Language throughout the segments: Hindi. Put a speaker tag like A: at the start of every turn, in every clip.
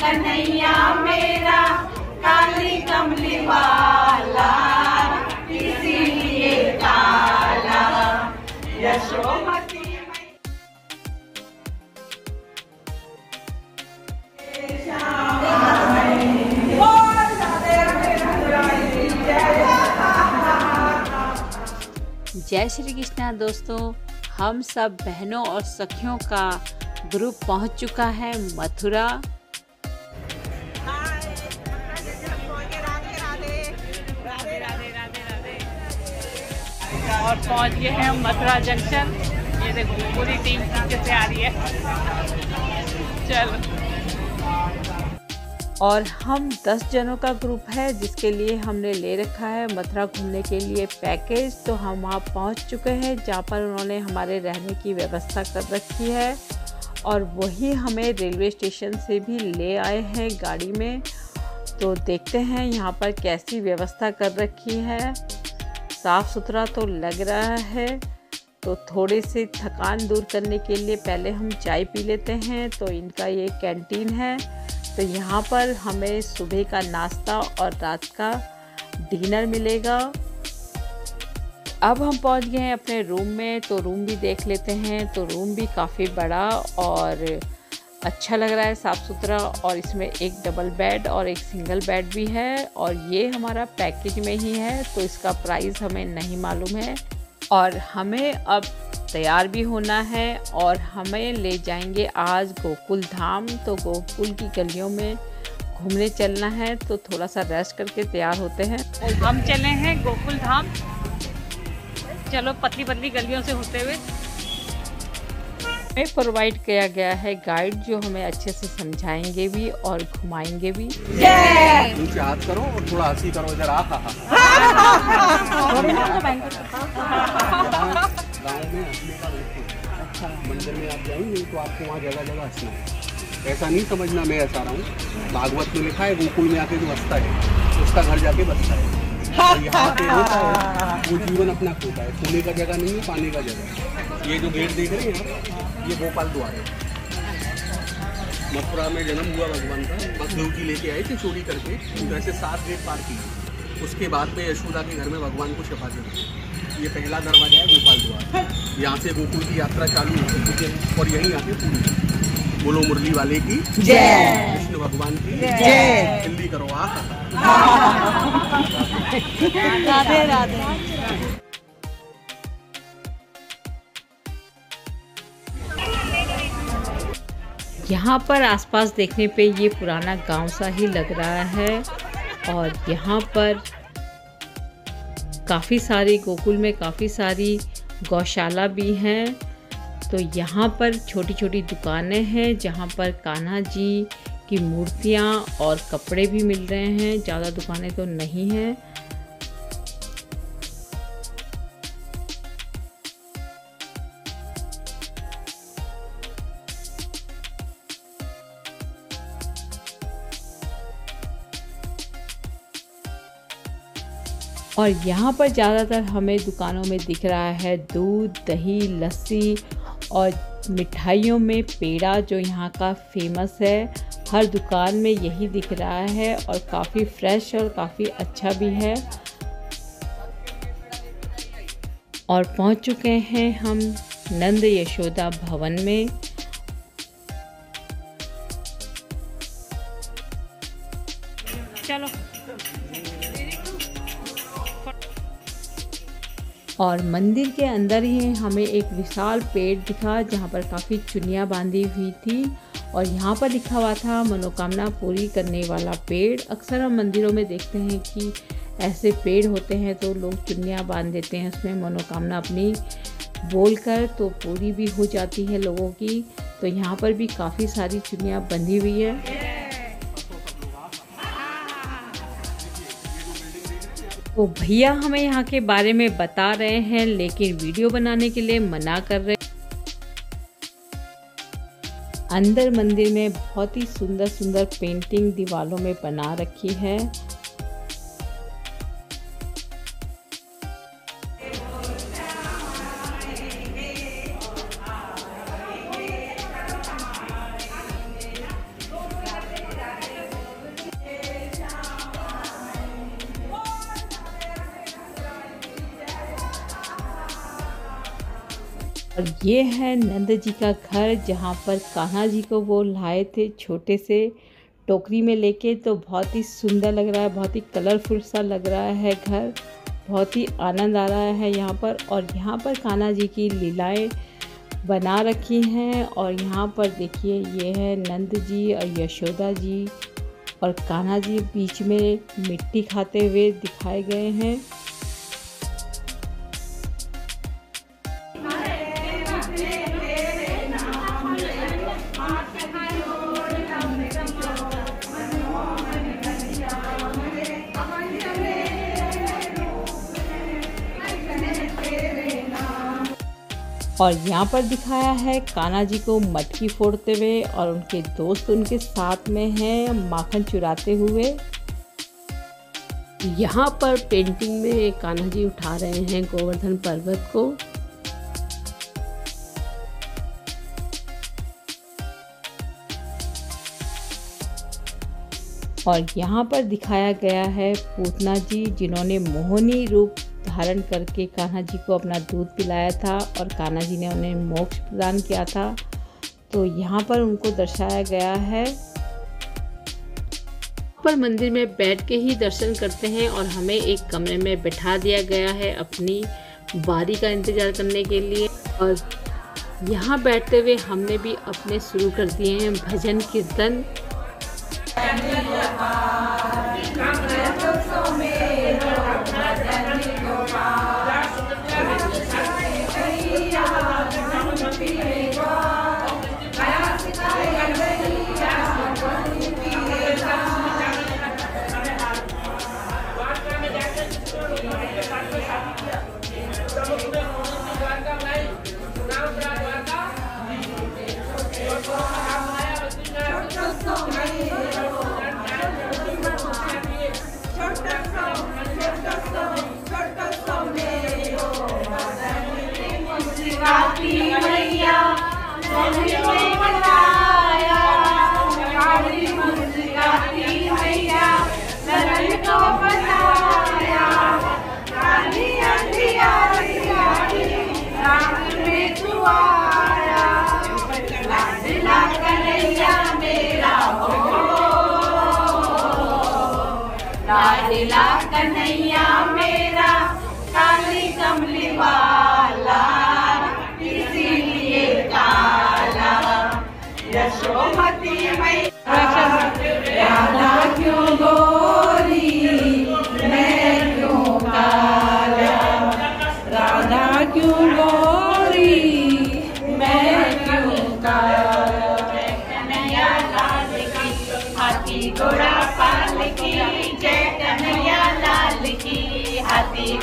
A: कन्हैया मेरा, काली कमली वाला, इसीलिए काला।
B: जय श्री कृष्णा दोस्तों, हम सब बहनों और सखियों का ग्रुप पहुँच चुका है मथुरा। और पहुँच गए हैं मथुरा जंक्शन। ये देखो पूरी टीम पीछे से आ रही है। चलो। और हम 10 जनों का ग्रुप है जिसके लिए हमने ले रखा है मथुरा घूमने के लिए पैकेज। तो हम वहाँ पहुँच चुके हैं जहाँ पर उन्होंने हमारे रहने की व्यवस्था कर रखी है। और वही हमें रेलवे स्टेशन से भी ले आए हैं गाड़ी में। तो देखते हैं यहाँ पर कैसी व्यवस्था कर रखी है। साफ़ सुथरा तो लग रहा है। तो थोड़े से थकान दूर करने के लिए पहले हम चाय पी लेते हैं। तो इनका ये कैंटीन है। तो यहाँ पर हमें सुबह का नाश्ता और रात का डिनर मिलेगा। अब हम पहुँच गए हैं अपने रूम में तो रूम भी देख लेते हैं। तो रूम भी काफ़ी बड़ा और अच्छा लग रहा है साफ़ सुथरा और इसमें एक डबल बेड और एक सिंगल बेड भी है और ये हमारा पैकेज में ही है तो इसका प्राइस हमें नहीं मालूम है। और हमें अब तैयार भी होना है और हमें ले जाएँगे आज गोकुल धाम तो गोकुल की गलियों में घूमने चलना है तो थोड़ा सा रेस्ट करके तैयार होते हैं। हम चले हैं गोकुल धाम। चलो पतली पतली गलियों से होते हुए। हमें प्रोवाइड किया गया है गाइड जो हमें अच्छे से समझाएँगे भी और घुमाएँगे भी।
C: हाथ करो और थोड़ा हँसी करो इधर आ गाँव में हंसने का बिल्कुल। मंदिर में आप जाएँगे तो आपको वहाँ जगह जगह हंसना है ऐसा नहीं समझना मैं हंसा रहा हूँ। भागवत में लिखा है गोकुल में आके जो हंसता है उसका घर जाके बसता है। और यहाँ पे होता है वो जीवन अपना खोता है। सोने का जगह नहीं है पाने का जगह ये जो गेट देख रहे हैं आप ये गोपाल द्वार है। मथुरा में जन्म हुआ भगवान का। बसदेव जी लेके आए थे चोरी करके। वैसे सात गेट पार किए। उसके बाद में यशोदा के घर में भगवान को छपा दी ये पहला दरवाज़ा है गोपाल द्वार। यहाँ से गोकुल की यात्रा चालू होती है और यहीं आके पूरी बोलो मुरली वाले की
A: जय।
C: कृष्ण भगवान की।
A: जय।
C: जल्दी करो आ।
A: राधे राधे।
B: यहाँ पर आसपास देखने पे ये पुराना गाँव सा ही लग रहा है और यहाँ पर काफ़ी सारी, गोकुल में काफ़ी सारी गौशाला भी हैं। तो यहाँ पर छोटी छोटी दुकानें हैं जहाँ पर कान्हा जी की मूर्तियाँ और कपड़े भी मिल रहे हैं। ज़्यादा दुकानें तो नहीं हैं। और यहाँ पर ज़्यादातर हमें दुकानों में दिख रहा है दूध, दही, लस्सी और मिठाइयों में पेड़ा जो यहाँ का फ़ेमस है। हर दुकान में यही दिख रहा है और काफ़ी फ्रेश और काफ़ी अच्छा भी है। और पहुँच चुके हैं हम नंद यशोदा भवन में। चलो। और मंदिर के अंदर ही हमें एक विशाल पेड़ दिखा, जहाँ पर काफ़ी चुनिया बांधी हुई थी। और यहाँ पर लिखा हुआ था, मनोकामना पूरी करने वाला पेड़। अक्सर हम मंदिरों में देखते हैं कि ऐसे पेड़ होते हैं तो लोग चुनिया बाँध देते हैं, उसमें मनोकामना अपनी बोलकर तो पूरी भी हो जाती है लोगों की। तो यहाँ पर भी काफ़ी सारी चुनिया बंधी हुई है। तो भैया हमें यहाँ के बारे में बता रहे हैं, लेकिन वीडियो बनाने के लिए मना कर रहे अंदर मंदिर में बहुत ही सुंदर सुंदर पेंटिंग दीवारों में बना रखी है। और ये है नंद जी का घर, जहाँ पर कान्हा जी को वो लाए थे छोटे से टोकरी में लेके। तो बहुत ही सुंदर लग रहा है, बहुत ही कलरफुल सा लग रहा है घर, बहुत ही आनंद आ रहा है यहाँ पर। और यहाँ पर कान्हा जी की लीलाएँ बना रखी हैं और यहाँ पर देखिए, ये है नंद जी और यशोदा जी और कान्हा जी बीच में मिट्टी खाते हुए दिखाए गए हैं। और यहाँ पर दिखाया है कान्हा जी को मटकी फोड़ते हुए और उनके दोस्त उनके साथ में हैं माखन चुराते हुए।
D: यहाँ पर पेंटिंग में कान्हा जी उठा रहे हैं गोवर्धन पर्वत को।
B: और यहाँ पर दिखाया गया है पूतना जी, जिन्होंने मोहनी रूप धारण करके कान्हा जी को अपना दूध पिलाया था और कान्हा जी ने उन्हें मोक्ष प्रदान किया था। तो यहाँ पर उनको दर्शाया गया है।
D: पर मंदिर में बैठ के ही दर्शन करते हैं और हमें एक कमरे में बैठा दिया गया है अपनी बारी का इंतज़ार करने के लिए। और यहाँ बैठते हुए हमने भी अपने शुरू कर दिए हैं भजन कीर्तन।
A: लाडला कन्हैया मेरा काली कमली वाला इसीलिए काला। यशोमती मैया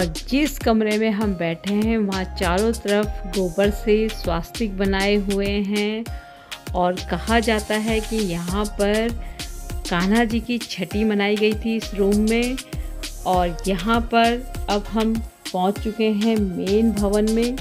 B: और जिस कमरे में हम बैठे हैं, वहाँ चारों तरफ़ गोबर से स्वास्तिक बनाए हुए हैं और कहा जाता है कि यहाँ पर कान्हा जी की छठी मनाई गई थी इस रूम में और यहाँ पर अब हम पहुँच चुके हैं मेन भवन में।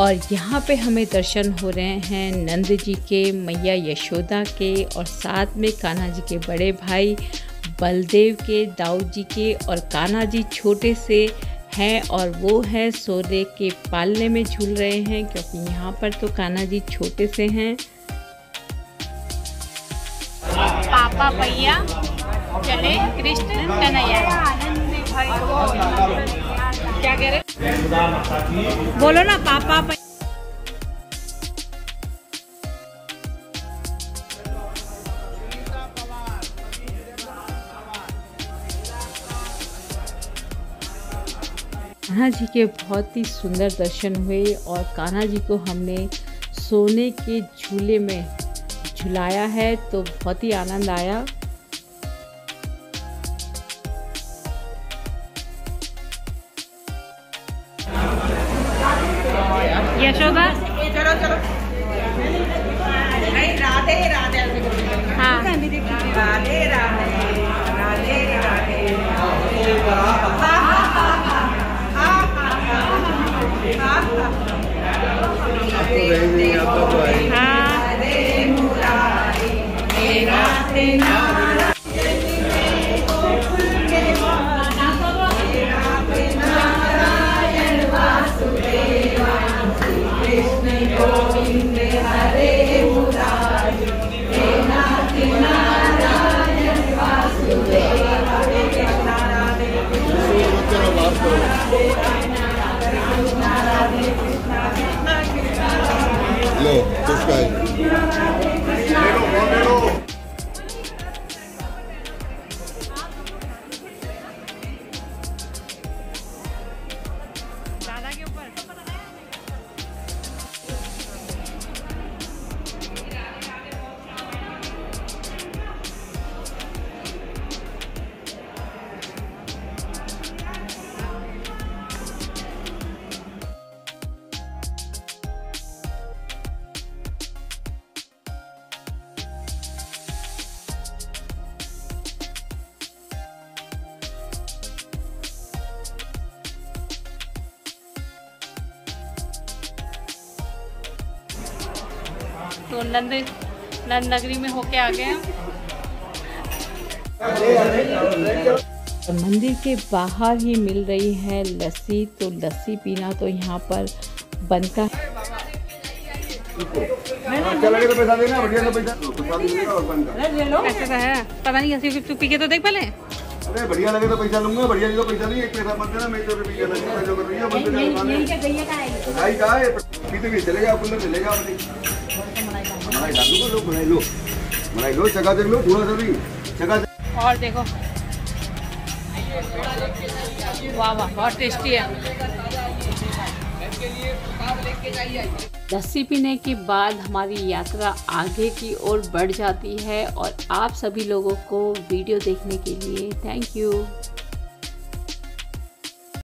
B: और यहाँ पे हमें दर्शन हो रहे हैं नंद जी के, मैया यशोदा के और साथ में कान्हा जी के बड़े भाई बलदेव के दाऊद जी के और कान्हा जी छोटे से हैं और वो है सोने के पालने में झूल रहे हैं क्योंकि यहाँ पर तो कान्हा जी छोटे से हैं।
E: पापा भैया, चले, कृष्ण, कन्हैया। क्या कह रहे? बोलो ना, पापा पा...
B: कान्हा जी के बहुत ही सुंदर दर्शन हुए और कान्हा जी को हमने सोने के झूले में झुलाया है तो बहुत ही आनंद आया।
A: यशोदा
F: चलो चलो। नहीं राधे राधे।
A: हाँ।
F: राधे राधे राधे राधे।
A: हाँ।
G: लो
A: तो नंद नंद नगरी में होके आ गए हम।
B: मंदिर के बाहर ही मिल रही है लस्सी तो लस्सी पीना तो यहाँ पर बनता है।
G: अच्छा लगे तो पैसा देना बढ़िया तो पैसा। पैसा भी मिलेगा और बंद का
A: ऐसे पता नहीं कैसे तू पी के तो देख पहले।
G: अरे बढ़िया लगे तो पैसा लूँगा बढ़िया नहीं तो पैसा नहीं एक पैसा मत देना मैं तो लगे जो कर रही हूँ बंद मलाई लो मलाई लो लो लो
A: और देखो। वाह वाह, बहुत टेस्टी है।
B: लस्सी पीने के बाद हमारी यात्रा आगे की ओर बढ़ जाती है और आप सभी लोगों को वीडियो देखने के लिए थैंक यू